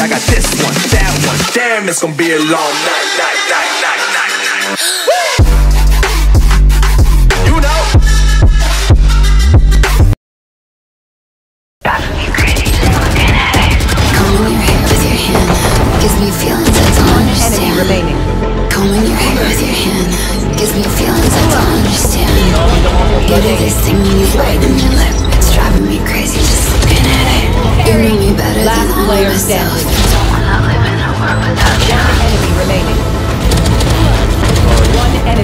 I got this one, that one. Damn, it's gonna be a long night, night, night, night, night, night. You know. Combing your hair with your hand gives me feelings I don't understand. Combing your hair with your hand gives me feelings I don't understand. You do this thing when you bite in your lip. Last than I know player standing. Don't wanna live in a world. Enemy remaining. One enemy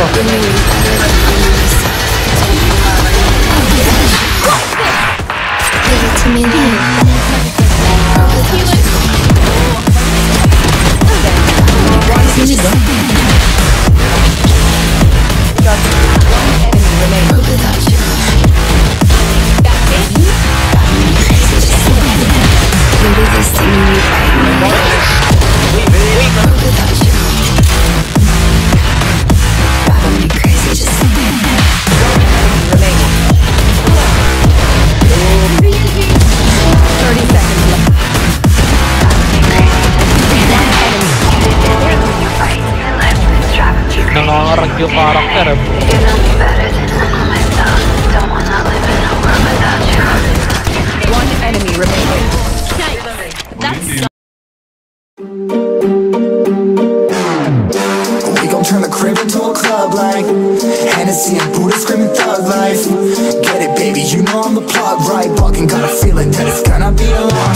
Give it to me now. Without you. One enemy remaining. We gon' turn the crib into a club like Hennessy and Buddha screaming thug life Get it baby, you know I'm the plug right Bucking got a feeling that it's gonna be a long